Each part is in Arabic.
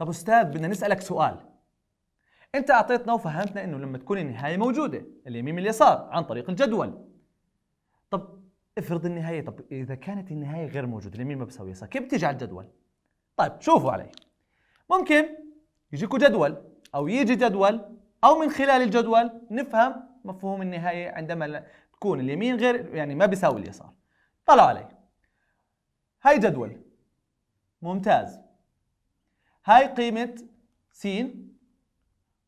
طب أستاذ بدنا نسألك سؤال. أنت أعطيتنا وفهمتنا إنه لما تكون النهاية موجودة اليمين من اليسار عن طريق الجدول. طب افرض النهاية طب إذا كانت النهاية غير موجودة اليمين ما بيساوي يسار كيف بتيجي على الجدول؟ طيب شوفوا علي. ممكن يجيكوا جدول أو يجي جدول أو من خلال الجدول نفهم مفهوم النهاية عندما تكون اليمين غير يعني ما بيساوي اليسار. طلعوا علي. هاي جدول. ممتاز. هاي قيمة س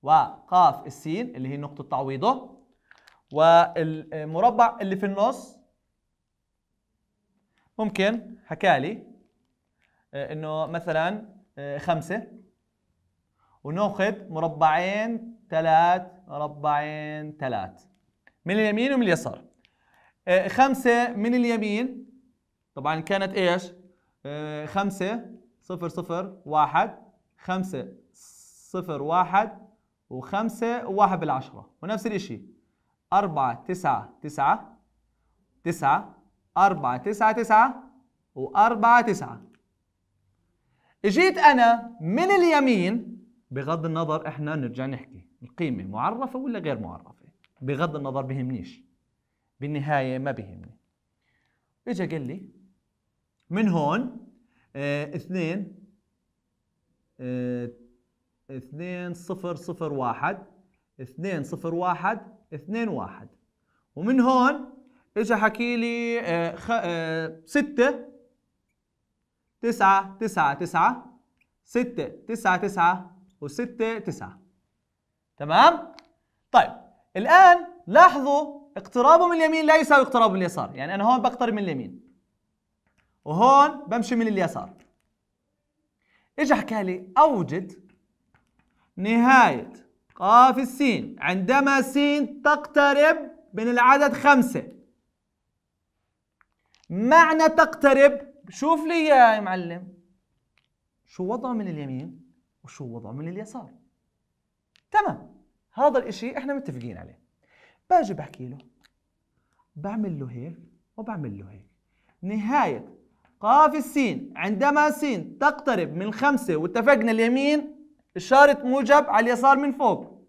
وقاف السين اللي هي نقطة تعويضه والمربع اللي في النص ممكن حكالي آه، إنه مثلا آه، خمسة ونأخذ مربعين ثلاث مربعين ثلاث من اليمين ومن اليسار. آه، خمسة من اليمين طبعا كانت إيش؟ خمسة صفر صفر واحد. خمسة صفر واحد وخمسة وواحد بالعشرة. ونفس الإشي. أربعة تسعة تسعة تسعة أربعة تسعة تسعة وأربعة تسعة. إجيت أنا من اليمين بغض النظر إحنا نرجع نحكي. القيمة معرفة ولا غير معرفة؟ بغض النظر بهمنيش. بالنهاية ما بهمني. اجى قال لي من هون آه اثنين اثنين صفر صفر واحد اثنين صفر واحد اثنين واحد. ومن هون اجى حكي لي آه آه ستة تسعة تسعة تسعة ستة تسعة تسعة وستة تسعة. تمام؟ طيب الآن لاحظوا اقترابه من اليمين لا يساوي اقترابه من اليسار. يعني أنا هون بقترب من اليمين وهون بمشي من اليسار. اجى حكى لي؟ أوجد نهاية قاف السين. عندما سين تقترب من العدد خمسة. معنى تقترب شوف لي يا معلم. شو وضعه من اليمين وشو وضعه من اليسار. تمام. هذا الإشي إحنا متفقين عليه. باجي بحكي له. بعمل له هيك وبعمل له هيك. نهاية قاف السين عندما سين تقترب من خمسة واتفقنا اليمين إشارة موجب على اليسار من فوق.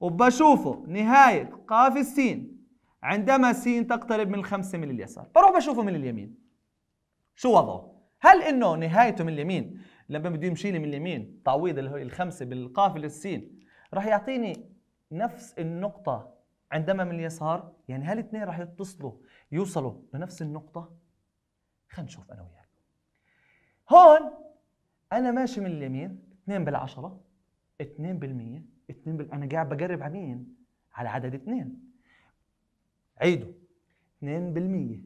وبشوفه نهاية قاف السين. عندما سين تقترب من الخمسة من اليسار بروح بشوفه من اليمين. شو وضعه؟ هل إنه نهايته من اليمين؟ لما بده يمشي لي من اليمين تعويض الخمسة بالقاف السين راح يعطيني نفس النقطة عندما من اليسار؟ يعني هل الاثنين راح يتصلوا يوصلوا لنفس النقطة؟ خلينا نشوف أنا وياك. هون أنا ماشي من اليمين 2 بالعشرة 2 بالمية 2 بال... أنا قاعد بقرب على مين؟ على عدد اثنين. عيدوا. 2 بالمية.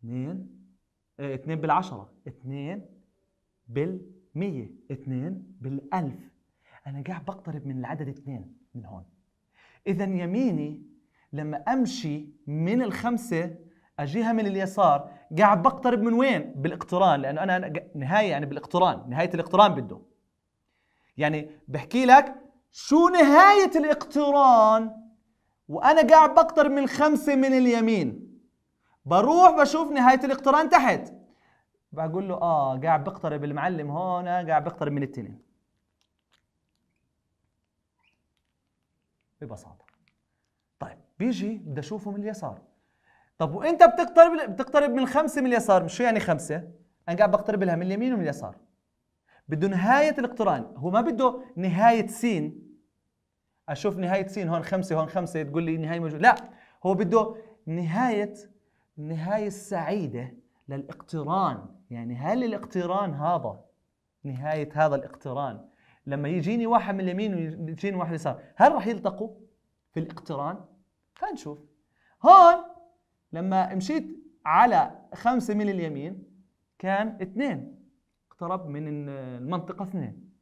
2 آه 2 بالعشرة. 2 بالمية. 2 بالألف. أنا قاعد بقترب من العدد اثنين من هون. إذا يميني لما أمشي من الخمسة أجيها من اليسار قاعد بقترب من وين؟ بالاقتران لأنه أنا نهاية يعني بالاقتران نهاية الاقتران بده يعني بحكي لك شو نهاية الاقتران؟ وأنا قاعد بقترب من الخمسة من اليمين. بروح بشوف نهاية الاقتران تحت. بقول له آه قاعد بقترب المعلم هون قاعد بقترب من التنين. ببساطة. طيب بيجي بدي أشوفه من اليسار. طب وإنت بتقترب بتقترب من الخمسة من اليسار شو يعني خمسة؟ أنا قاعد بقترب لها من اليمين ومن اليسار. بده نهاية الاقتران هو ما بده نهاية سين. أشوف نهاية سين هون خمسة هون خمسة تقول لي نهاية موجودة. لا هو بده نهاية النهاية السعيدة للاقتران. يعني هل الاقتران هذا نهاية هذا الاقتران لما يجيني واحد من اليمين ويجيني واحد من اليسار هل راح يلتقوا في الاقتران؟ خلينا نشوف. هون لما مشيت على خمسة من اليمين كان اثنين اقترب من المنطقة اثنين.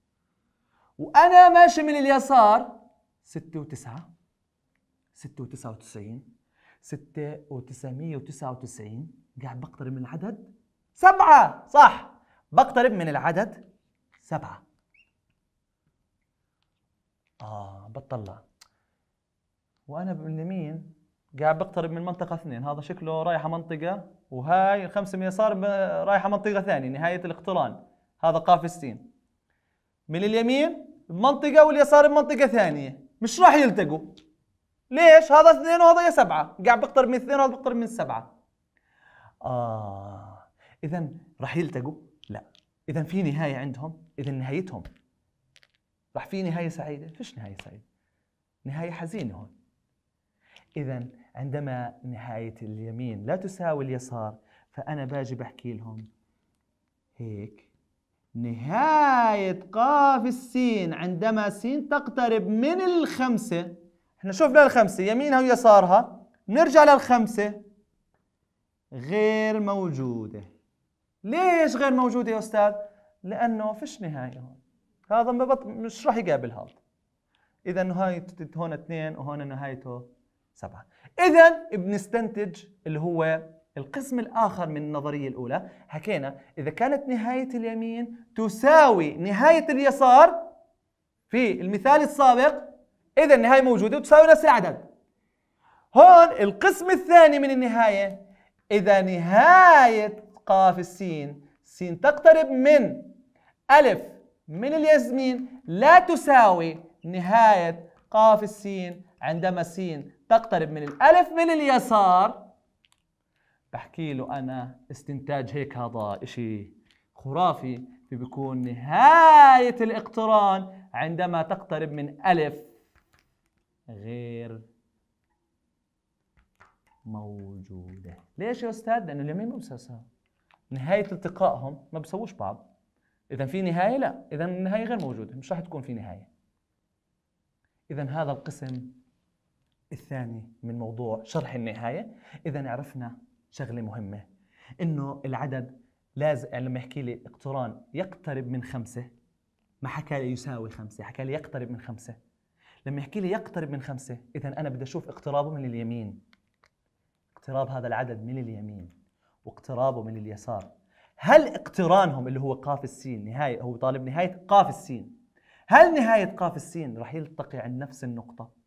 وأنا ماشي من اليسار ستة وتسعة ستة وتسعة وتسعين ستة وتسعمية وتسعة وتسعين. قاعد بقترب من العدد سبعة صح. بقترب من العدد سبعة. آه بطلع. وأنا باليمين قاعد بقترب من منطقة اثنين. هذا شكله رايحة منطقة وهاي الخمسة من يسار رايحة منطقة ثانية نهاية الاقتران. هذا قاف السين. من اليمين بمنطقة واليسار بمنطقة ثانية. مش راح يلتقوا. ليش؟ هذا اثنين وهذا سبعة. قاعد بيقترب من اثنين وهذا بيقترب من سبعة. آه إذا راح يلتقوا؟ لا. إذا في نهاية عندهم؟ إذا نهايتهم. راح في نهاية سعيدة؟ فيش نهاية سعيدة. نهاية حزينة هون. إذا عندما نهاية اليمين لا تساوي اليسار فأنا باجي بحكي لهم هيك نهاية قاف السين عندما سين تقترب من الخمسة إحنا شفنا الخمسة يمينها ويسارها نرجع للخمسة غير موجودة. ليش غير موجودة يا أستاذ؟ لأنه فيش نهاية هون. هذا مش راح يقابل هذا إذا نهايته هون اثنين وهون نهايته. سبعة. إذا بنستنتج اللي هو القسم الآخر من النظرية الأولى. حكينا إذا كانت نهاية اليمين تساوي نهاية اليسار في المثال السابق إذا النهاية موجودة وتساوي نفس العدد. هون القسم الثاني من النهاية إذا نهاية قاف السين سين تقترب من ألف من اليمين لا تساوي نهاية قاف السين عندما سين تقترب من الألف من اليسار بحكي له أنا استنتاج هيك هذا إشي خرافي بيكون نهاية الإقتران عندما تقترب من ألف غير موجودة. ليش يا أستاذ؟ لأنه اليمين مو نهاية التقائهم ما بيسووش بعض. إذا في نهاية لا. إذا النهاية غير موجودة. مش راح تكون في نهاية. إذا هذا القسم الثاني من موضوع شرح النهاية. إذا عرفنا شغلة مهمة إنه العدد لازم يعني لما يحكي لي اقتران يقترب من خمسة ما حكى لي يساوي خمسة حكى لي يقترب من خمسة. لما يحكي لي يقترب من خمسة إذا أنا بدي أشوف اقترابه من اليمين. اقتراب هذا العدد من اليمين واقترابه من اليسار. هل اقترانهم اللي هو قاف السين نهاية هو طالب نهاية قاف السين هل نهاية قاف السين راح يلتقي عند نفس النقطة؟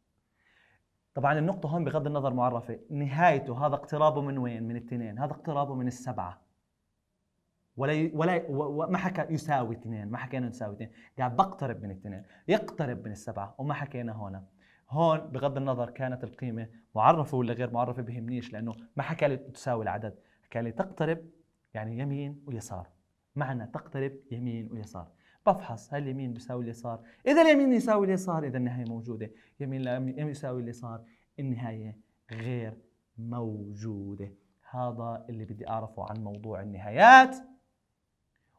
طبعا النقطة هون بغض النظر معرفة نهايته هذا اقترابه من وين؟ من الاثنين هذا اقترابه من السبعة. ولا ولا ما حكى يساوي اثنين ما حكينا يساوي اثنين قاعد بقترب من الاثنين يقترب من السبعة وما حكينا هون. هون بغض النظر كانت القيمة معرفة ولا غير معرفة بهمنيش لأنه ما حكى لي تساوي العدد حكى لي تقترب يعني يمين ويسار. معنى تقترب يمين ويسار. بفحص هل اليمين بيساوي اليسار؟ إذا اليمين يساوي اليسار إذا النهاية موجودة. يمين لا يساوي اليسار النهاية غير موجودة. هذا اللي بدي أعرفه عن موضوع النهايات.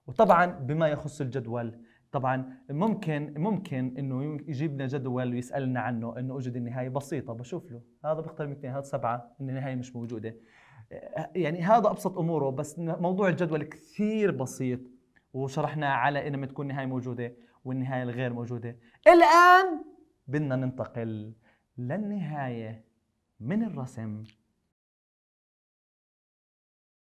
وطبعا بما يخص الجدول طبعا ممكن ممكن إنه يجيب لنا جدول ويسألنا عنه إنه أوجد النهاية بسيطة. بشوف له هذا بيختار من اثنين هذا سبعة النهاية مش موجودة. يعني هذا أبسط أموره بس موضوع الجدول كثير بسيط. وشرحنا على انما تكون النهايه موجودة والنهاية الغير موجودة. الآن بدنا ننتقل للنهاية من الرسم.